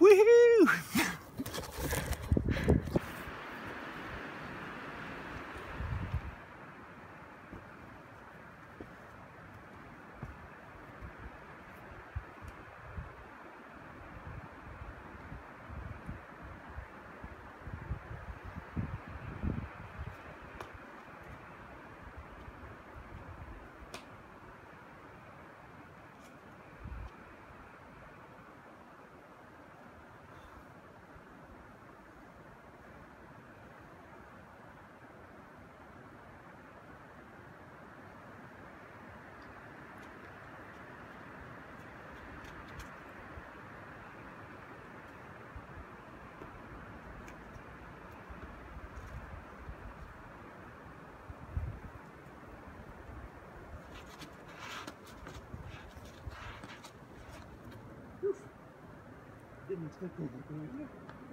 Woohoo! に作っていただく